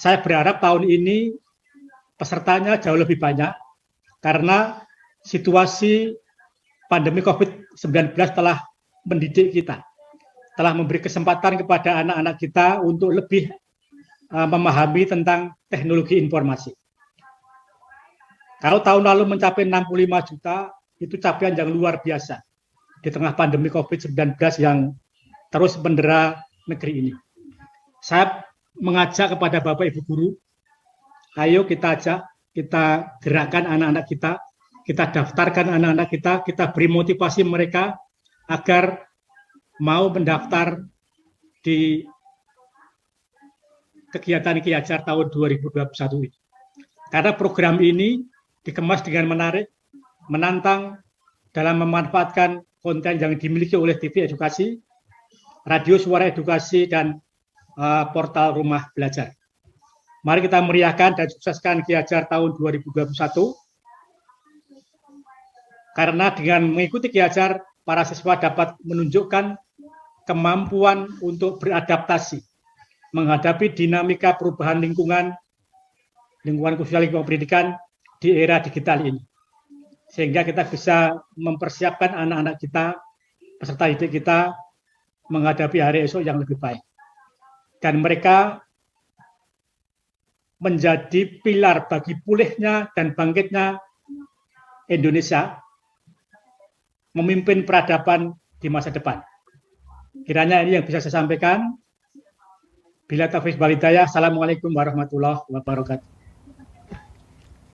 saya berharap tahun ini pesertanya jauh lebih banyak karena situasi pandemi COVID-19 telah mendidik kita, telah memberi kesempatan kepada anak-anak kita untuk lebih uh, memahami tentang teknologi informasi. Kalau tahun lalu mencapai 65 juta, itu capaian yang luar biasa di tengah pandemi COVID-19 yang terus mendera negeri ini. Saya mengajak kepada Bapak Ibu guru, ayo kita ajak, kita gerakkan anak-anak kita, kita daftarkan anak-anak kita, kita beri motivasi mereka agar mau mendaftar di kegiatan Kiajar tahun 2021 ini. Karena program ini dikemas dengan menarik, menantang dalam memanfaatkan konten yang dimiliki oleh TV Edukasi, Radio Suara Edukasi, dan uh, portal Rumah Belajar. Mari kita meriahkan dan sukseskan Kiajar tahun 2021. Karena dengan mengikuti Kiajar, para siswa dapat menunjukkan kemampuan untuk beradaptasi menghadapi dinamika perubahan lingkungan, lingkungan khususnya lingkungan pendidikan di era digital ini. Sehingga kita bisa mempersiapkan anak-anak kita, peserta didik kita, menghadapi hari esok yang lebih baik. Dan mereka menjadi pilar bagi pulihnya dan bangkitnya Indonesia memimpin peradaban di masa depan. Kiranya ini yang bisa saya sampaikan. Bila taufiq walidayah, Assalamualaikum warahmatullahi wabarakatuh.